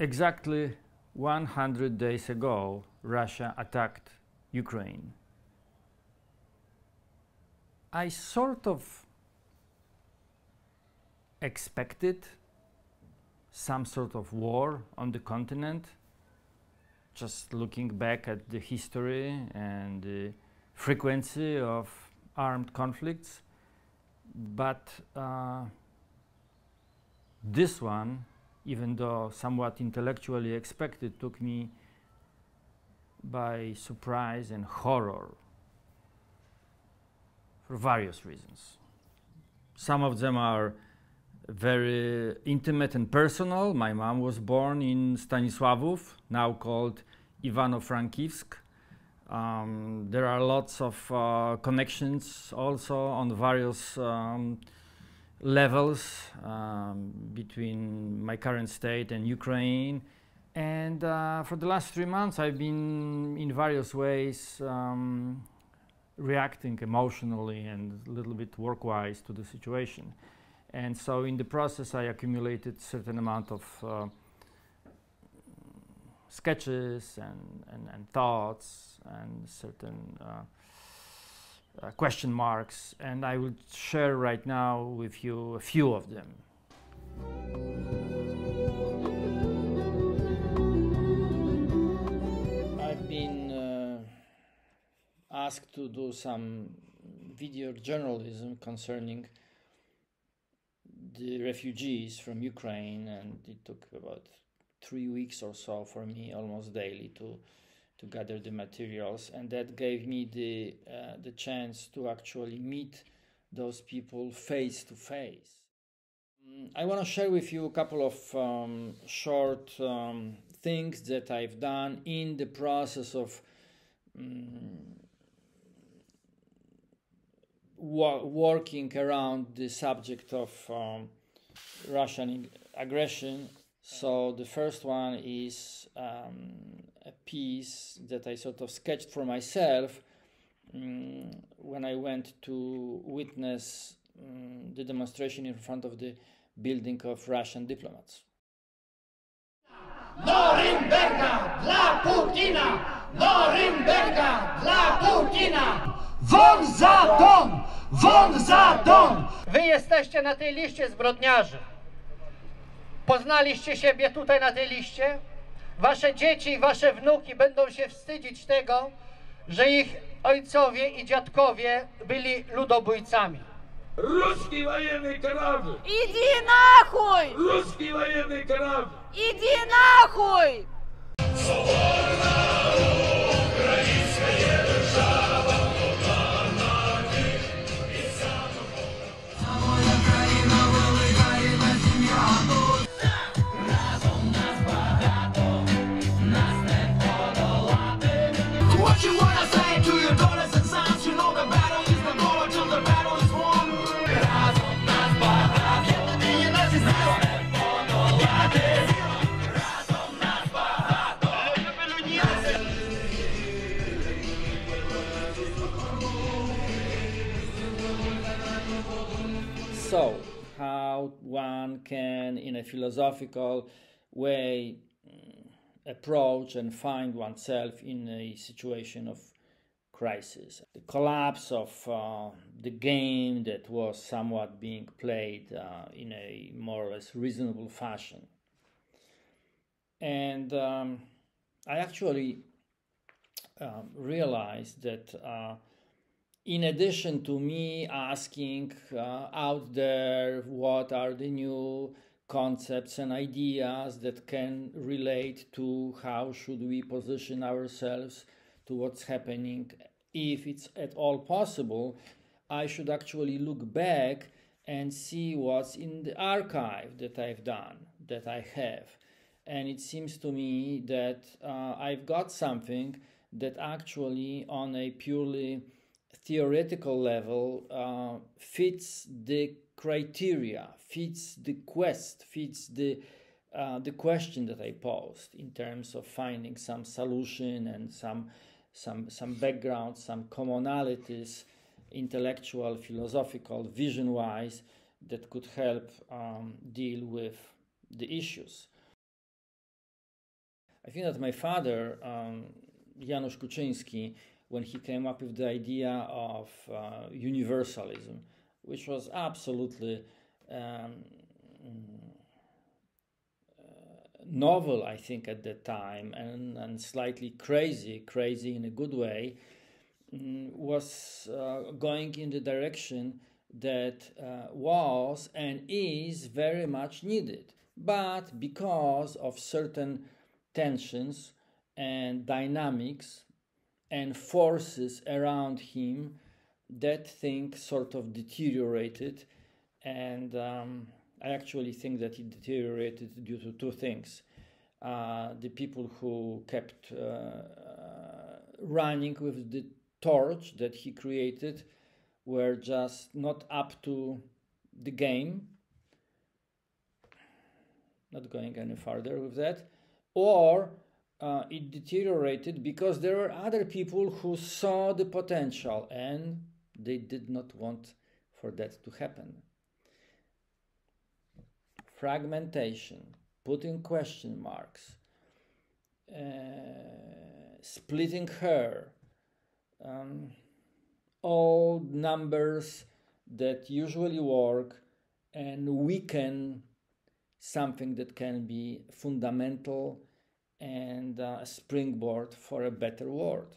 Exactly 100 days ago, Russia attacked Ukraine. I sort of expected some sort of war on the continent, just looking back at the history and the frequency of armed conflicts. But uh, this one even though somewhat intellectually expected, took me by surprise and horror for various reasons. Some of them are very intimate and personal. My mom was born in Stanisławów, now called Ivano-Frankivsk. Um, there are lots of uh, connections also on various um, levels um, between my current state and Ukraine. And uh, for the last three months, I've been in various ways um, reacting emotionally and a little bit work-wise to the situation. And so in the process, I accumulated certain amount of uh, sketches and, and, and, thoughts and certain uh, uh, question marks, and I will share right now with you a few of them. I've been uh, asked to do some video journalism concerning the refugees from Ukraine, and it took about three weeks or so for me, almost daily, to to gather the materials, and that gave me the uh, the chance to actually meet those people face to face. Mm, I want to share with you a couple of um, short um, things that I've done in the process of um, working around the subject of um, Russian aggression. So the first one is um, a piece that I sort of sketched for myself um, when I went to witness um, the demonstration in front of the building of Russian diplomats. Norimberga dla Putina! Norimberga dla Putina! Won za dom! Won za dom! Wy jesteście na tej liście zbrodniarzy. Poznaliście siebie tutaj na tej liście? Wasze dzieci i wasze wnuki będą się wstydzić tego, że ich ojcowie i dziadkowie byli ludobójcami. Ruski wojenny krawy! Idi na chuj! Ruski wojenny krawy! Idi na chuj! How one can, in a philosophical way, mm, approach and find oneself in a situation of crisis. The collapse of uh, the game that was somewhat being played uh, in a more or less reasonable fashion. And um, I actually um, realized that uh, in addition to me asking uh, out there what are the new concepts and ideas that can relate to how should we position ourselves to what's happening if it's at all possible i should actually look back and see what's in the archive that i've done that i have. And it seems to me that uh, i've got something that actually on a purely theoretical level uh, fits the criteria, fits the quest, fits the uh, the question that I posed in terms of finding some solution and some some some background, some commonalities, intellectual, philosophical, vision-wise, that could help um, deal with the issues. I think that my father, um, Janusz Kuczynski, when he came up with the idea of uh, universalism, which was absolutely um, novel, I think, at the time, and, and slightly crazy, crazy in a good way, mm, was uh, going in the direction that uh, was and is very much needed. But because of certain tensions and dynamics and forces around him, that thing sort of deteriorated and um, I actually think that it deteriorated due to two things. Uh, the people who kept uh, uh, running with the torch that he created were just not up to the game. Not going any further with that. Or uh, it deteriorated because there were other people who saw the potential and they did not want for that to happen. Fragmentation, putting question marks, uh, splitting hair, um, all numbers that usually work and weaken something that can be fundamental and a springboard for a better world.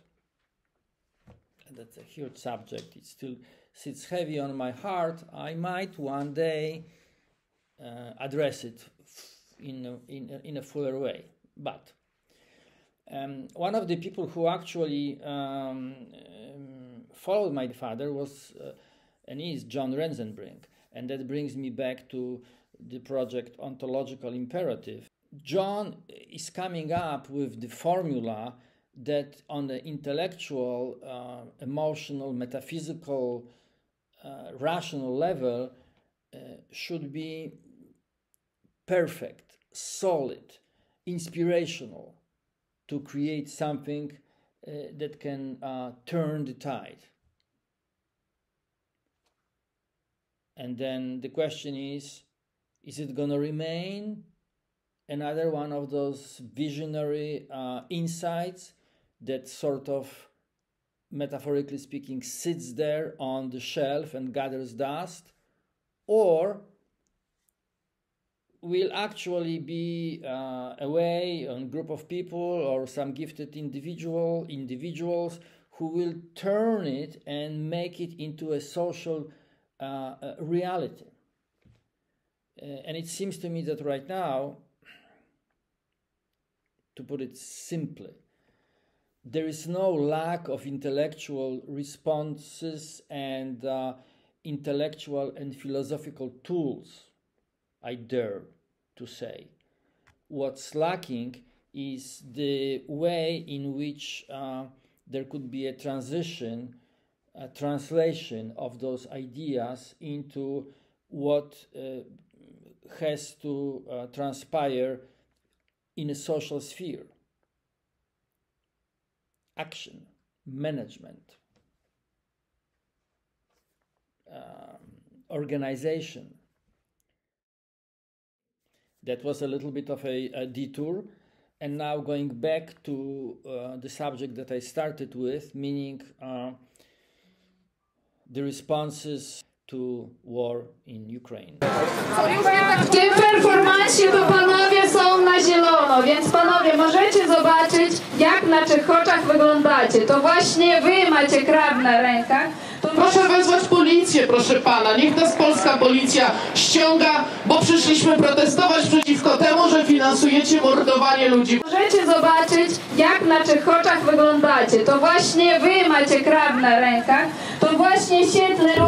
And that's a huge subject. It still sits heavy on my heart. I might one day uh, address it in a, in, a, in a fuller way. But um, one of the people who actually um, um, followed my father was uh, and is John Rensenbrink, and that brings me back to the project Ontological Imperative. John is coming up with the formula that on the intellectual, uh, emotional, metaphysical, uh, rational level uh, should be perfect, solid, inspirational to create something uh, that can uh, turn the tide. And then the question is is it going to remain another one of those visionary uh, insights that sort of, metaphorically speaking, sits there on the shelf and gathers dust? Or will actually be uh, a way a group of people or some gifted individual individuals who will turn it and make it into a social uh, uh, reality. Uh, and it seems to me that right now, to put it simply, there is no lack of intellectual responses and uh, intellectual and philosophical tools I dare to say. What's lacking is the way in which uh, there could be a transition, a translation of those ideas into what uh, has to uh, transpire in a social sphere. Action, management, um, organization, that was a little bit of a, a detour. And now going back to uh, the subject that I started with, meaning uh, the responses to war in Ukraine. W tym performansie to panowie są na zielono, więc panowie możecie zobaczyć, jak na czych oczach wyglądacie. To właśnie wy macie kraw na rękach. To Proszę wezwać policję, proszę pana. Niech nas polska policja ściąga, bo przyszliśmy protestować przeciwko temu, że finansujecie mordowanie ludzi. Możecie zobaczyć, jak na czych oczach wyglądacie. To właśnie wy macie kraw na rękach. To właśnie Siedler,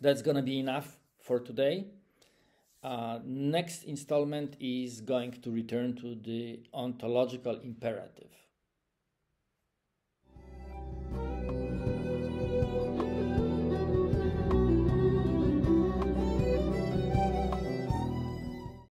that's gonna be enough for today. Uh, next installment is going to return to the ontological imperative.